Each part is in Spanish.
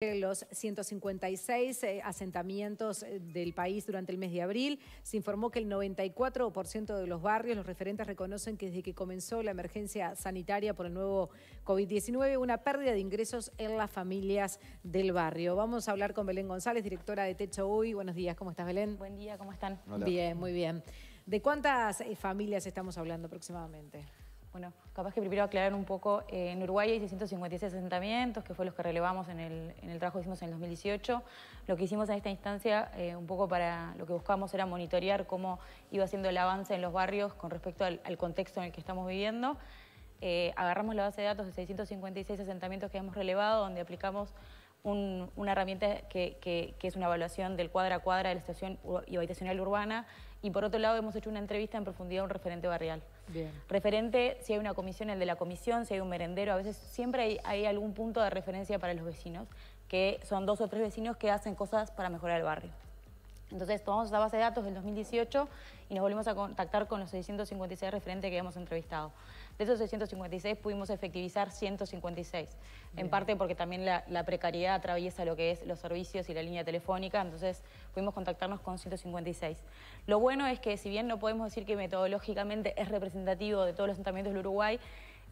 los 156 eh, asentamientos eh, del país durante el mes de abril. Se informó que el 94% de los barrios, los referentes reconocen que desde que comenzó la emergencia sanitaria por el nuevo COVID-19, una pérdida de ingresos en las familias del barrio. Vamos a hablar con Belén González, directora de Techo UI. Buenos días, ¿cómo estás Belén? Buen día, ¿cómo están? Bien, muy bien. ¿De cuántas eh, familias estamos hablando aproximadamente? Bueno, capaz que primero aclarar un poco, eh, en Uruguay hay 656 asentamientos, que fue los que relevamos en el, trabajo que hicimos en el 2018. Lo que hicimos en esta instancia, eh, un poco para lo que buscamos era monitorear cómo iba haciendo el avance en los barrios con respecto al, contexto en el que estamos viviendo. Eh, agarramos la base de datos de 656 asentamientos que hemos relevado, donde aplicamos una herramienta que, es una evaluación del cuadra a cuadra de la estación y habitacional urbana y por otro lado hemos hecho una entrevista en profundidad a un referente barrial. Bien. Referente, si hay una comisión, el de la comisión, si hay un merendero, a veces siempre hay, hay algún punto de referencia para los vecinos, que son dos o tres vecinos que hacen cosas para mejorar el barrio. Entonces tomamos esa base de datos del 2018 y nos volvimos a contactar con los 656 referentes que habíamos entrevistado. De esos 656 pudimos efectivizar 156, en parte porque también la, precariedad atraviesa lo que es los servicios y la línea telefónica, entonces pudimos contactarnos con 156. Lo bueno es que si bien no podemos decir que metodológicamente es representativo de todos los asentamientos del Uruguay,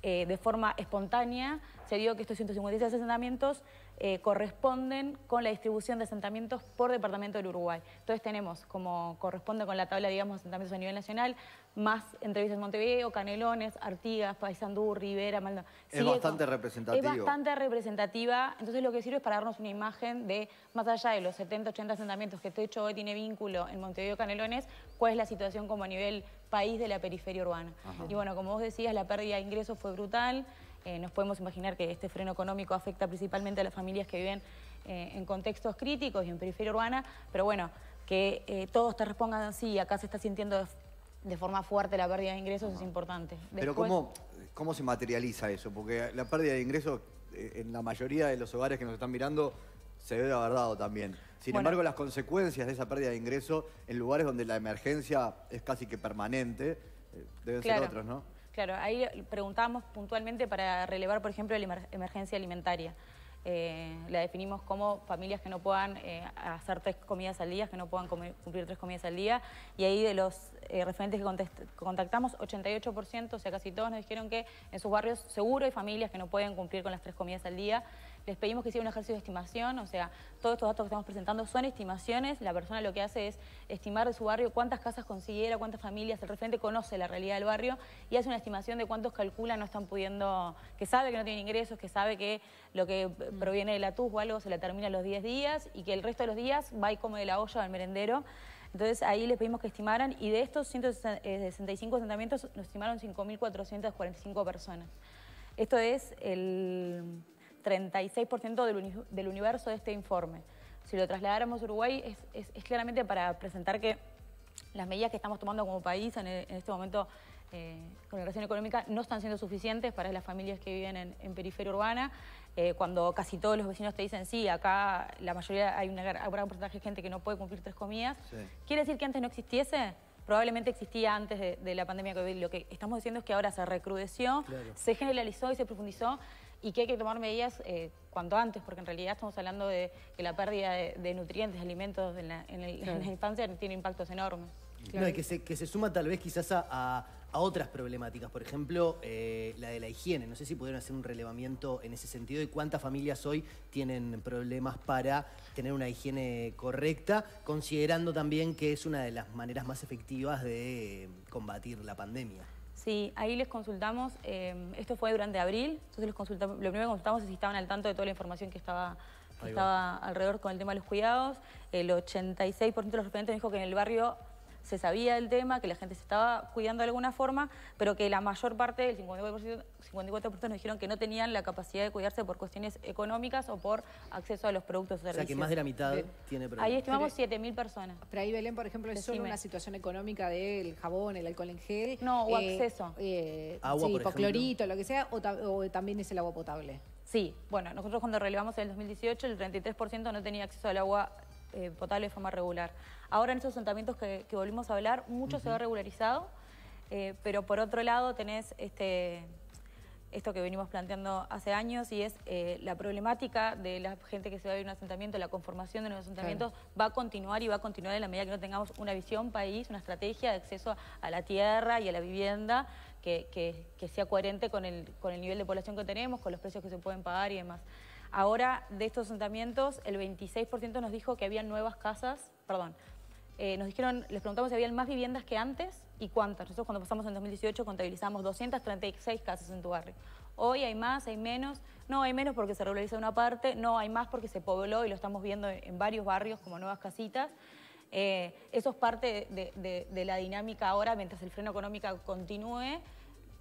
eh, de forma espontánea se dio que estos 156 asentamientos eh, corresponden con la distribución de asentamientos por departamento del Uruguay. Entonces tenemos, como corresponde con la tabla, digamos, asentamientos a nivel nacional, más entrevistas en Montevideo, Canelones, Artigas, Paysandú, Rivera, Maldonado. Es bastante representativo. Es bastante representativa, entonces lo que sirve es para darnos una imagen de, más allá de los 70, 80 asentamientos que este hecho hoy tiene vínculo en Montevideo, Canelones, cuál es la situación como a nivel país de la periferia urbana. Y bueno, como vos decías, la pérdida de ingresos fue brutal, eh, nos podemos imaginar que este freno económico afecta principalmente a las familias que viven eh, en contextos críticos y en periferia urbana, pero bueno, que eh, todos te respondan así, acá se está sintiendo de, forma fuerte la pérdida de ingresos es importante. Pero ¿cómo, ¿cómo se materializa eso? Porque la pérdida de ingresos en la mayoría de los hogares que nos están mirando se debe haber dado también. Sin embargo, las consecuencias de esa pérdida de ingresos en lugares donde la emergencia es casi que permanente, deben ser otros, ¿no? Claro, ahí preguntábamos puntualmente para relevar, por ejemplo, la emergencia alimentaria. Eh, la definimos como familias que no puedan eh, hacer tres comidas al día, que no puedan cumplir tres comidas al día. Y ahí de los eh, referentes que contactamos, 88%, o sea, casi todos nos dijeron que en sus barrios seguro hay familias que no pueden cumplir con las tres comidas al día les pedimos que siga un ejercicio de estimación, o sea, todos estos datos que estamos presentando son estimaciones, la persona lo que hace es estimar de su barrio cuántas casas consiguiera, cuántas familias, el referente conoce la realidad del barrio y hace una estimación de cuántos calcula no están pudiendo, que sabe que no tienen ingresos, que sabe que lo que mm. proviene de la TUS o algo se la termina los 10 días y que el resto de los días va y come de la olla al merendero. Entonces ahí les pedimos que estimaran y de estos 165 asentamientos nos estimaron 5.445 personas. Esto es el 36% del, del, universo de este informe. Si lo trasladáramos a Uruguay es, claramente para presentar que las medidas que estamos tomando como país en, este momento eh, con la relación económica no están siendo suficientes para las familias que viven en, periferia urbana, eh, cuando casi todos los vecinos te dicen, sí, acá la mayoría hay un gran porcentaje de gente que no puede cumplir tres comidas. ¿Quiere decir que antes no existiese? Probablemente existía antes de, la pandemia COVID. Lo que estamos diciendo es que ahora se recrudeció, se generalizó y se profundizó y que hay que tomar medidas eh, cuanto antes, porque en realidad estamos hablando de que la pérdida de, nutrientes, de alimentos en la, infancia tiene impactos enormes. No, y que se, que se suma tal vez quizás a, otras problemáticas, por ejemplo, eh, la de la higiene. No sé si pudieron hacer un relevamiento en ese sentido y cuántas familias hoy tienen problemas para tener una higiene correcta, considerando también que es una de las maneras más efectivas de combatir la pandemia. Sí, ahí les consultamos, em, esto fue durante abril, entonces les consultamos, lo primero que consultamos es si estaban al tanto de toda la información que estaba, estaba alrededor con el tema de los cuidados. El 86% de los referentes dijo que en el barrio se sabía del tema, que la gente se estaba cuidando de alguna forma, pero que la mayor parte, el 54%, 54 nos dijeron que no tenían la capacidad de cuidarse por cuestiones económicas o por acceso a los productos o servicios. O sea, que más de la mitad tiene problemas. Ahí estimamos 7.000 personas. Pero ahí, Belén, por ejemplo, es solo una situación económica del jabón, el alcohol en gel. No, o eh, acceso. Eh, agua, sí, hipoclorito, lo que sea, o, o también es el agua potable. Sí, bueno, nosotros cuando relevamos en el 2018, el 33% no tenía acceso al agua eh, potable de forma regular. Ahora en esos asentamientos que, volvimos a hablar, mucho se ha regularizado, eh, pero por otro lado tenés este, esto que venimos planteando hace años y es eh, la problemática de la gente que se va a vivir en un asentamiento, la conformación de nuevos asentamientos va a continuar y va a continuar en la medida que no tengamos una visión país, una estrategia de acceso a la tierra y a la vivienda que, que sea coherente con el, con el nivel de población que tenemos, con los precios que se pueden pagar y demás. Ahora, de estos asentamientos, el 26% nos dijo que había nuevas casas, perdón, eh, nos dijeron, les preguntamos si había más viviendas que antes y cuántas. Nosotros cuando pasamos en 2018 contabilizamos 236 casas en tu barrio. Hoy hay más, hay menos. No, hay menos porque se regulariza una parte, no, hay más porque se pobló y lo estamos viendo en varios barrios como nuevas casitas. Eh, eso es parte de, la dinámica ahora, mientras el freno económico continúe,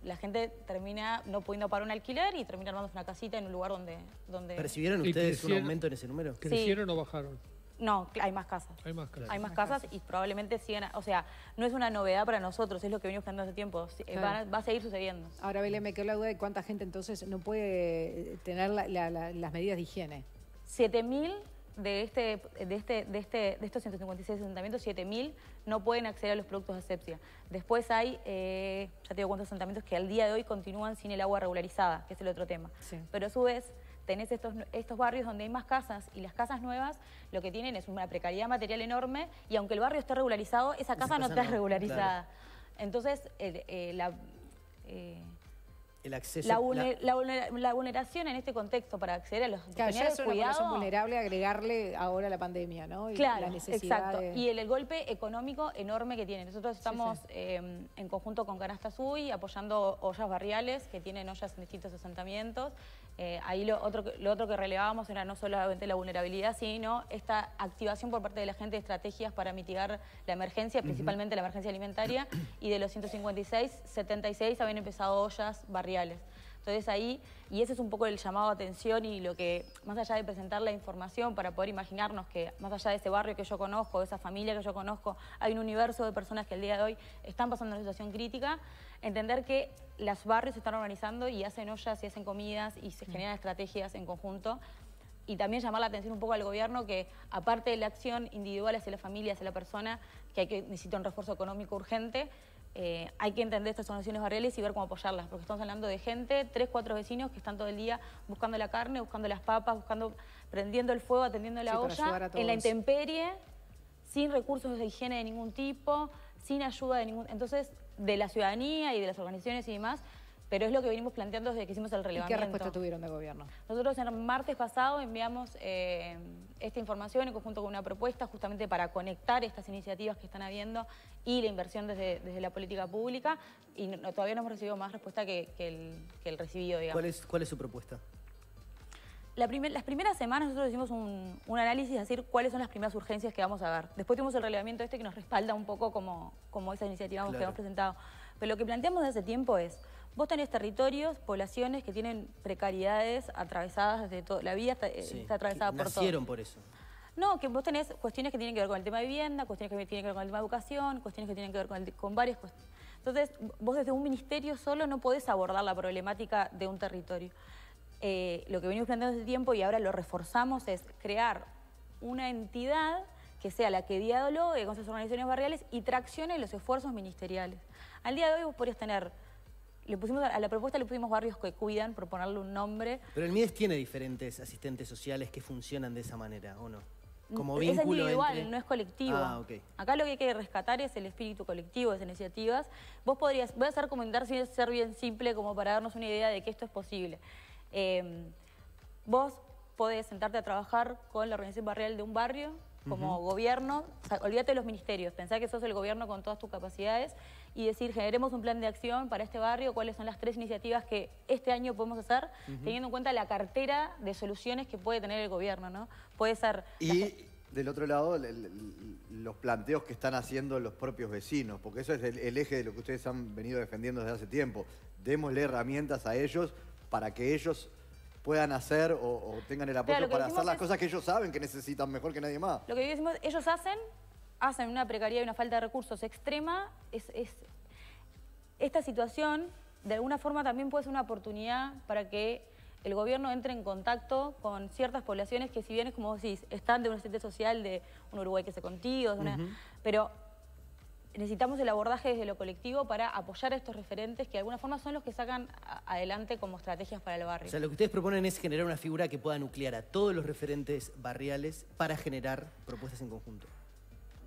la gente termina no pudiendo pagar un alquiler y termina armando una casita en un lugar donde... donde... ¿Percibieron ustedes un aumento en ese número? ¿Crecieron o bajaron? No, hay más casas. Hay más casas. Hay más casas y probablemente sigan, o sea, no es una novedad para nosotros, es lo que venimos planteando hace tiempo, va, a seguir sucediendo. Ahora, Belén, me quedó la duda de cuánta gente entonces no puede eh, tener las medidas de higiene. 7.000 de, este, de, este, de, este, de estos 156 asentamientos, 7.000 no pueden acceder a los productos de asepsia. Después hay, eh, ya te digo cuántos asentamientos que al día de hoy continúan sin el agua regularizada, que es el otro tema. Pero a su vez tenés estos, estos barrios donde hay más casas y las casas nuevas lo que tienen es una precariedad material enorme y aunque el barrio esté regularizado, esa casa, no está regularizada. Entonces, eh, la... Eh, el acceso... La, vulneración en este contexto para acceder a los claro, ya es una vulnerable agregarle ahora la pandemia, ¿no? Y claro, exacto. Y el, golpe económico enorme que tiene. Nosotros estamos em, en conjunto con Canasta Sui apoyando ollas barriales que tienen ollas en distintos asentamientos. Eh, ahí lo otro, lo otro que relevábamos era no solamente la vulnerabilidad, sino esta activación por parte de la gente de estrategias para mitigar la emergencia, principalmente la emergencia alimentaria, y de los 156, 76 habían empezado ollas barriales. Entonces ahí, y ese es un poco el llamado a atención y lo que, más allá de presentar la información para poder imaginarnos que más allá de ese barrio que yo conozco, de esa familia que yo conozco, hay un universo de personas que el día de hoy están pasando una situación crítica, entender que los barrios se están organizando y hacen ollas y hacen comidas y se generan estrategias en conjunto y también llamar la atención un poco al gobierno que, aparte de la acción individual hacia la familia, hacia la persona, que, hay que necesita un refuerzo económico urgente, eh, hay que entender estas soluciones barriales y ver cómo apoyarlas, porque estamos hablando de gente, tres, cuatro vecinos que están todo el día buscando la carne, buscando las papas, buscando, prendiendo el fuego, atendiendo la olla, en la intemperie, sin recursos de higiene de ningún tipo, sin ayuda de ningún... Entonces, de la ciudadanía y de las organizaciones y demás, pero es lo que venimos planteando desde que hicimos el relevamiento. ¿Y qué respuesta tuvieron de gobierno? Nosotros el martes pasado enviamos eh, esta información en conjunto con una propuesta justamente para conectar estas iniciativas que están habiendo y la inversión desde, desde la política pública y todavía no hemos recibido más respuesta que, el, recibido, digamos. ¿Cuál es, cuál es su propuesta? las primeras semanas nosotros hicimos un, análisis de decir cuáles son las primeras urgencias que vamos a ver. Después tuvimos el relevamiento este que nos respalda un poco como, como esa iniciativa que hemos presentado. Pero lo que planteamos desde hace tiempo es, vos tenés territorios, poblaciones que tienen precariedades atravesadas desde toda la vida, está, eh, atravesada por todo. nacieron por eso. No, que vos tenés cuestiones que tienen que ver con el tema de vivienda, cuestiones que tienen que ver con el tema de educación, cuestiones que tienen que ver con, con varias cuestiones. Entonces, vos desde un ministerio solo no podés abordar la problemática de un territorio. Eh, lo que venimos planteando hace tiempo y ahora lo reforzamos es crear una entidad que sea la que dialogue con esas organizaciones barriales y traccione los esfuerzos ministeriales. Al día de hoy vos podrías tener, le pusimos a la propuesta le pusimos barrios que cuidan, por ponerle un nombre. Pero el MIDES tiene diferentes asistentes sociales que funcionan de esa manera, ¿o no? Como es individual, no es colectivo. Ah, Acá lo que hay que rescatar es el espíritu colectivo de esas iniciativas. Vos podrías, voy a hacer comentar sin ser bien simple como para darnos una idea de que esto es posible. Em, vos podés sentarte a trabajar con la organización barrial de un barrio como gobierno, olvídate de los ministerios, pensá que sos el gobierno con todas tus capacidades y decir, generemos un plan de acción para este barrio, cuáles son las tres iniciativas que este año podemos hacer, teniendo en cuenta la cartera de soluciones que puede tener el gobierno, ¿no? Puede ser... Y del otro lado, los planteos que están haciendo los propios vecinos, porque eso es el eje de lo que ustedes han venido defendiendo desde hace tiempo. Démosle herramientas a ellos para que ellos puedan hacer o, tengan el apoyo para hacer las cosas que ellos saben que necesitan mejor que nadie más. Lo que decimos, ellos hacen, hacen una precariedad y una falta de recursos extrema, es, esta situación de alguna forma también puede ser una oportunidad para que el gobierno entre en contacto con ciertas poblaciones que si bien es como vos decís, están de una asistente social de un Uruguay que se contigo, pero necesitamos el abordaje desde lo colectivo para apoyar a estos referentes que de alguna forma son los que sacan adelante como estrategias para el barrio. O sea, lo que ustedes proponen es generar una figura que pueda nuclear a todos los referentes barriales para generar propuestas en conjunto.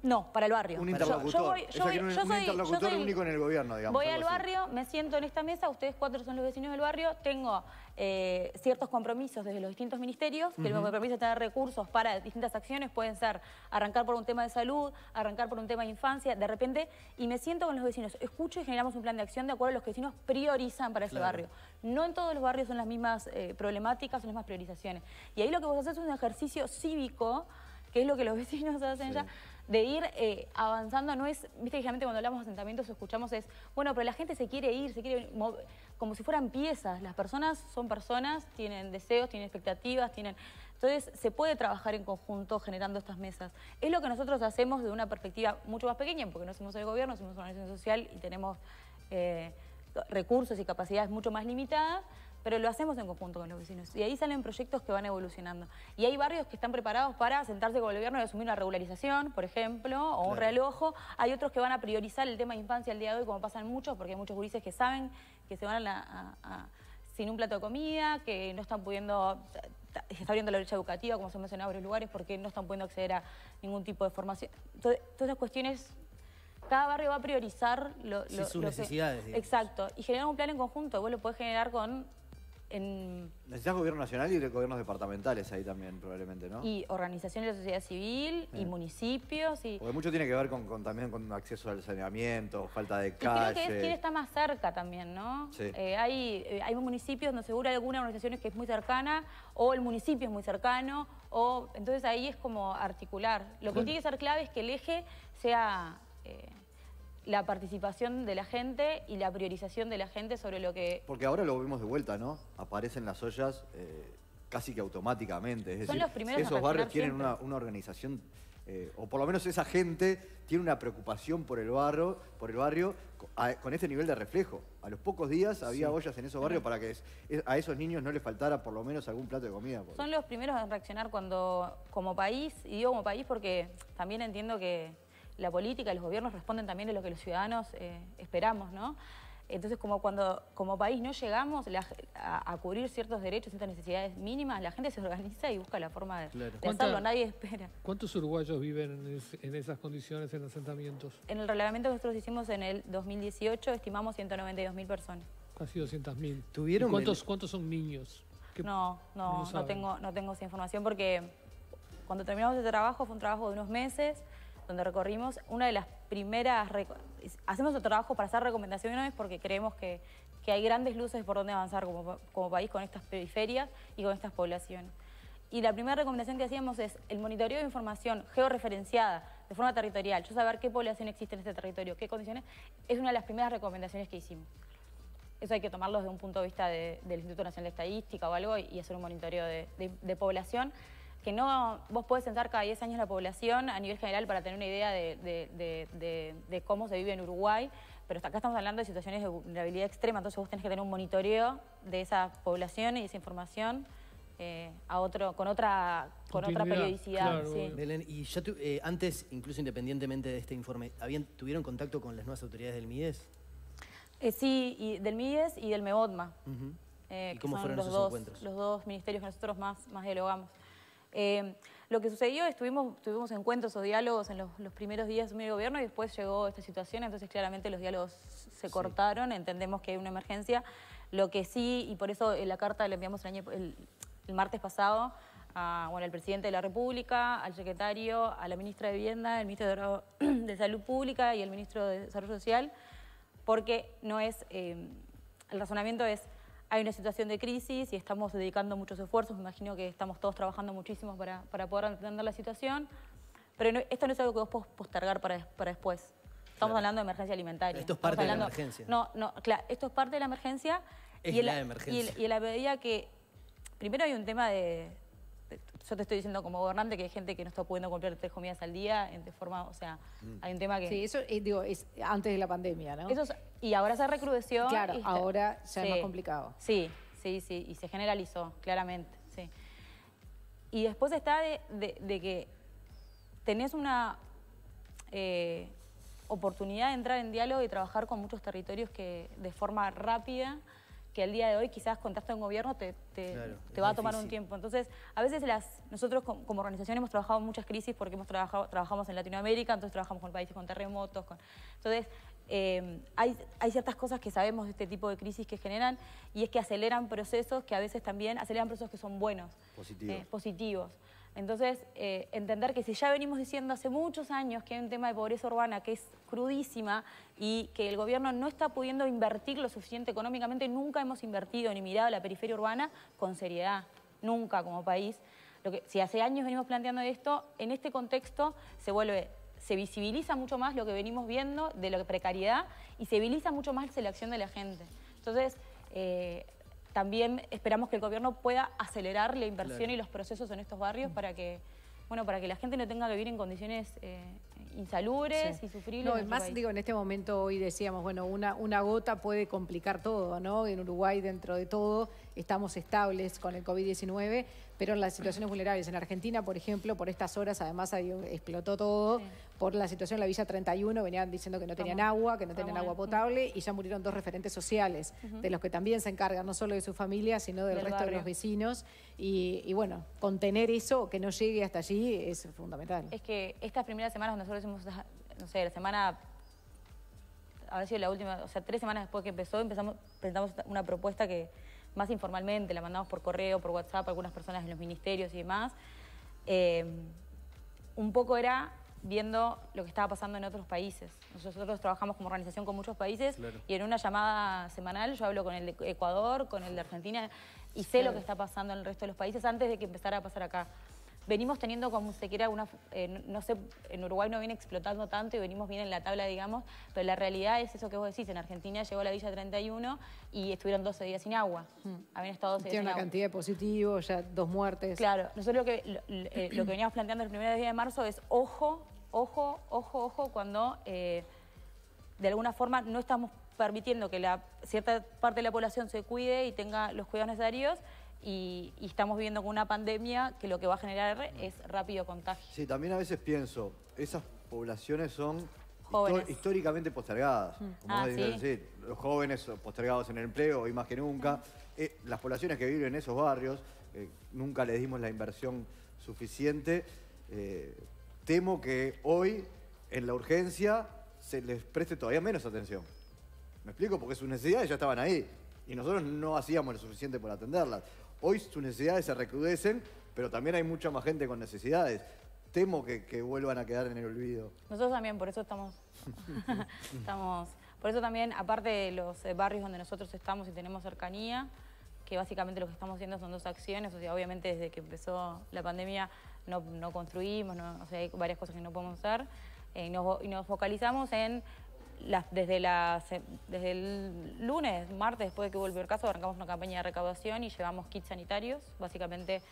No, para el barrio. Un interlocutor. Yo, soy, un, interlocutor único en el gobierno, digamos. Voy al barrio, me siento en esta mesa, ustedes cuatro son los vecinos del barrio, tengo eh, ciertos compromisos desde los distintos ministerios, que me permite tener recursos para distintas acciones, pueden ser arrancar por un tema de salud, arrancar por un tema de infancia, de repente, y me siento con los vecinos, escucho y generamos un plan de acción de acuerdo a que los vecinos priorizan para ese barrio. No en todos los barrios son las mismas eh, problemáticas, son las mismas priorizaciones. Y ahí lo que vos haces es un ejercicio cívico, que es lo que los vecinos hacen ya, de ir eh, avanzando, no es, viste generalmente cuando hablamos de asentamientos escuchamos es, bueno, pero la gente se quiere ir, se quiere mover, como si fueran piezas, las personas son personas, tienen deseos, tienen expectativas, tienen... Entonces se puede trabajar en conjunto generando estas mesas. Es lo que nosotros hacemos de una perspectiva mucho más pequeña, porque no somos el gobierno, somos una organización social y tenemos eh, recursos y capacidades mucho más limitadas, pero lo hacemos en conjunto con los vecinos. Y ahí salen proyectos que van evolucionando. Y hay barrios que están preparados para sentarse con el gobierno y asumir una regularización, por ejemplo, o un realojo. Hay otros que van a priorizar el tema de infancia el día de hoy, como pasan muchos, porque hay muchos gurises que saben que se van sin un plato de comida, que no están pudiendo, se está abriendo la brecha educativa, como se ha mencionado en varios lugares, porque no están pudiendo acceder a ningún tipo de formación. todas esas cuestiones cada barrio va a priorizar lo, sus necesidades. exacto. Y generar un plan en conjunto. Vos lo podés generar con en... Necesitas gobierno nacional y gobiernos departamentales ahí también, probablemente, ¿no? Y organizaciones de la sociedad civil, y municipios, y... Porque mucho tiene que ver con, también con acceso al saneamiento, falta de calle... Y creo que es quien está más cerca también, ¿no? Sí. Eh, hay, eh, hay municipios donde seguro hay alguna organización que es muy cercana, o el municipio es muy cercano, o... Entonces ahí es como articular. Lo que tiene que ser clave es que el eje sea... Eh, la participación de la gente y la priorización de la gente sobre lo que... Porque ahora lo vemos de vuelta, ¿no? Aparecen las ollas eh, casi que automáticamente. Es decir, esos barrios tienen una, organización, eh, o por lo menos esa gente tiene una preocupación por el barrio, por el barrio con este nivel de reflejo. A los pocos días había ollas en esos barrios para que a esos niños no les faltara por lo menos algún plato de comida. Son los primeros en reaccionar cuando, como país, y digo como país porque también entiendo que la política, los gobiernos responden también a lo que los ciudadanos eh, esperamos, ¿no? Entonces, como cuando como país no llegamos a, cubrir ciertos derechos, ciertas necesidades mínimas, la gente se organiza y busca la forma de, hacerlo, nadie espera. ¿Cuántos uruguayos viven en, esas condiciones en asentamientos? En el reglamento que nosotros hicimos en el 2018 estimamos 192 mil personas. Casi 200 mil. ¿Tuvieron cuántos, cuántos son niños? No, no, no, tengo, no tengo esa información porque cuando terminamos ese trabajo fue un trabajo de unos meses donde recorrimos, una de las primeras... Hacemos el trabajo para hacer recomendaciones porque creemos que, hay grandes luces por donde avanzar como, país con estas periferias y con estas poblaciones. Y la primera recomendación que hacíamos es el monitoreo de información georreferenciada de forma territorial, yo saber qué población existe en este territorio, qué condiciones, es una de las primeras recomendaciones que hicimos. Eso hay que tomarlo desde un punto de vista del Instituto Nacional de Estadística o algo y, hacer un monitoreo de población que no, vos podés sentar cada 10 años la población a nivel general para tener una idea de, cómo se vive en Uruguay, pero acá estamos hablando de situaciones de vulnerabilidad extrema, entonces vos tenés que tener un monitoreo de esa población y esa información eh, a otro, con otra, con otra periodicidad. Belén, y ya eh, antes, incluso independientemente de este informe, ¿habían, ¿tuvieron contacto con las nuevas autoridades del MIDES? Eh, sí, y del MIDES y del MEODMA. ¿Y cómo fueron los esos dos, encuentros? Los dos ministerios que nosotros más, más dialogamos. Eh, lo que sucedió es tuvimos, tuvimos encuentros o diálogos en los, primeros días de gobierno y después llegó esta situación, entonces claramente los diálogos se cortaron, entendemos que hay una emergencia. Lo que sí, y por eso la carta la enviamos el, martes pasado a, bueno, al presidente de la República, al secretario, a la ministra de Vivienda, al ministro de, Salud Pública y al ministro de Desarrollo Social, porque no es, eh, el razonamiento es hay una situación de crisis y estamos dedicando muchos esfuerzos, me imagino que estamos todos trabajando muchísimo para, poder entender la situación, pero esto no es algo que vos podés postergar para, después. Estamos hablando de emergencia alimentaria. Esto es parte de la emergencia. No, no, claro, esto es parte de la emergencia. Es y la emergencia. Y, y, la medida que, primero hay un tema de, yo te estoy diciendo como gobernante que hay gente que no está pudiendo comprar tres comidas al día de forma, o sea, mm. hay un tema que... Sí, eso eh, digo, es antes de la pandemia, ¿no? Eso y ahora se recrudeció. Claro, ahora ya es más complicado. Sí, sí, sí, y se generalizó, claramente, sí. Y después está de, que tenés una... Eh, oportunidad de entrar en diálogo y trabajar con muchos territorios que de forma rápida que el día de hoy quizás contacto en gobierno te, te, va a tomar un tiempo. Entonces, a veces las, nosotros como, organización hemos trabajado muchas crisis porque hemos trabajado, trabajamos en Latinoamérica, entonces trabajamos con países con terremotos. Con, entonces, eh, hay, hay, ciertas cosas que sabemos de este tipo de crisis que generan y es que aceleran procesos que a veces también aceleran procesos que son buenos, positivos. Eh, positivos. Entonces, eh, entender que si ya venimos diciendo hace muchos años que hay un tema de pobreza urbana que es crudísima y que el gobierno no está pudiendo invertir lo suficiente económicamente, nunca hemos invertido ni mirado la periferia urbana con seriedad, nunca como país. Lo que, si hace años venimos planteando esto, en este contexto se vuelve se visibiliza mucho más lo que venimos viendo de la precariedad y se visibiliza mucho más la acción de la gente. Entonces, eh, también esperamos que el gobierno pueda acelerar la inversión y los procesos en estos barrios para que, bueno, para que la gente no tenga que vivir en condiciones eh, insalubres y sufribles. No, más digo, en este momento hoy decíamos, bueno, una, una gota puede complicar todo, ¿no? En Uruguay, dentro de todo, estamos estables con el COVID-19, pero en las situaciones vulnerables. En Argentina, por ejemplo, por estas horas, además explotó todo. Por la situación en la Villa 31, venían diciendo que no tenían agua, que no tenían agua potable, y ya murieron dos referentes sociales, de los que también se encargan, no solo de su familia, sino del, resto de los vecinos. Y, bueno, contener eso, que no llegue hasta allí, es fundamental. Es que estas primeras semanas nosotros hemos, no sé, la semana habrá sido la última, o sea, tres semanas después que empezó, empezamos, presentamos una propuesta que más informalmente, la mandamos por correo, por WhatsApp a algunas personas en los ministerios y demás. Eh, un poco era viendo lo que estaba pasando en otros países. Nosotros trabajamos como organización con muchos países y en una llamada semanal yo hablo con el de Ecuador, con el de Argentina y sé lo que está pasando en el resto de los países antes de que empezara a pasar acá venimos teniendo como se quiera una, eh, no sé, en Uruguay no viene explotando tanto y venimos bien en la tabla, digamos, pero la realidad es eso que vos decís, en Argentina llegó a la Villa 31 y estuvieron 12 días sin agua. Hmm. Habían estado 12 días Tiene una cantidad de positivos, ya dos muertes. Claro, nosotros lo que, lo, eh, que veníamos planteando el primer día de marzo es ojo, ojo, ojo, ojo, cuando eh, de alguna forma no estamos permitiendo que la cierta parte de la población se cuide y tenga los cuidados necesarios y, estamos viviendo con una pandemia que lo que va a generar es rápido contagio. Sí, también a veces pienso, esas poblaciones son históricamente postergadas. Mm. Como ah, ¿sí? los jóvenes postergados en el empleo, hoy más que nunca. Eh, las poblaciones que viven en esos barrios, eh, nunca les dimos la inversión suficiente. Eh, temo que hoy, en la urgencia, se les preste todavía menos atención. ¿Me explico? Porque sus necesidades ya estaban ahí y nosotros no hacíamos lo suficiente por atenderlas. Hoy sus necesidades se recrudecen, pero también hay mucha más gente con necesidades. Temo que, vuelvan a quedar en el olvido. Nosotros también, por eso estamos, estamos... Por eso también, aparte de los eh, barrios donde nosotros estamos y tenemos cercanía, que básicamente lo que estamos haciendo son dos acciones, o sea, obviamente desde que empezó la pandemia no, construimos, o sea, hay varias cosas que no podemos hacer, eh, y nos focalizamos en desde, el lunes, martes, después de que volvió el caso, arrancamos una campaña de recaudación y llevamos kits sanitarios, básicamente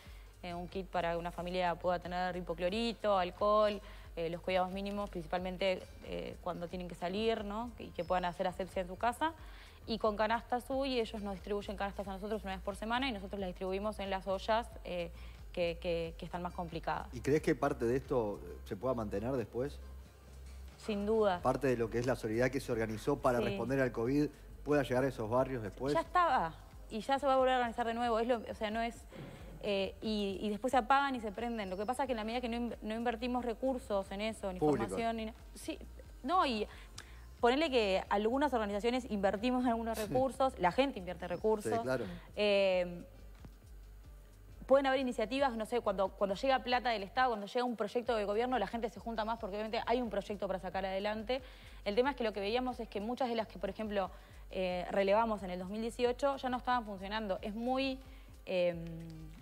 eh, un kit para que una familia pueda tener hipoclorito, alcohol, eh, los cuidados mínimos, principalmente eh, cuando tienen que salir, ¿no? y que puedan hacer asepsia en su casa. Y con canastas y ellos nos distribuyen canastas a nosotros una vez por semana y nosotros las distribuimos en las ollas que están más complicadas. ¿Y crees que parte de esto se pueda mantener después? Sin duda. Parte de lo que es la solidaridad que se organizó para responder al COVID pueda llegar a esos barrios después. Ya estaba y ya se va a volver a organizar de nuevo. Es o sea, no es... Eh, y, después se apagan y se prenden. Lo que pasa es que en la medida que no, invertimos recursos en eso, ni información, ni, sí, no, y ponerle que algunas organizaciones invertimos en algunos recursos, la gente invierte recursos. Sí, claro. Eh, pueden haber iniciativas, no sé, cuando, cuando llega plata del Estado, cuando llega un proyecto de gobierno, la gente se junta más porque obviamente hay un proyecto para sacar adelante. El tema es que lo que veíamos es que muchas de las que, por ejemplo, eh, relevamos en el 2018 ya no estaban funcionando. Es muy em,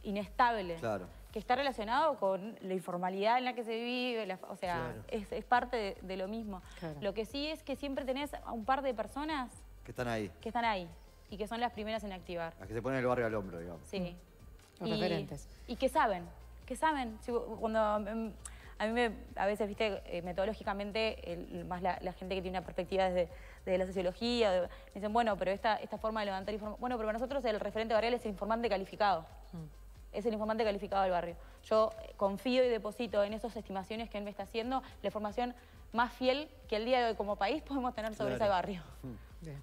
inestable. Claro. Que está relacionado con la informalidad en la que se vive, o sea, es, parte de, lo mismo. Lo que sí es que siempre tenés a un par de personas... Que están ahí. Que están ahí y que son las primeras en activar. Las que se ponen el barrio al hombro, digamos. Sí. Los y, referentes. Y que saben, que saben. cuando em, a mí me, a veces, viste, eh, metodológicamente, más la, gente que tiene una perspectiva desde, la sociología, dicen, bueno, pero esta, esta forma de levantar información, bueno, pero para nosotros el referente barrial es el informante calificado. Mm. Es el informante calificado del barrio. Yo confío y deposito en esas estimaciones que él me está haciendo. La información más fiel que el día de hoy como país podemos tener sobre ese barrio.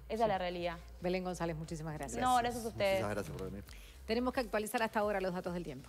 Esa es la realidad. Belén González, muchísimas gracias. No, gracias a ustedes. Muchas gracias por venir. Tenemos que actualizar hasta ahora los datos del tiempo.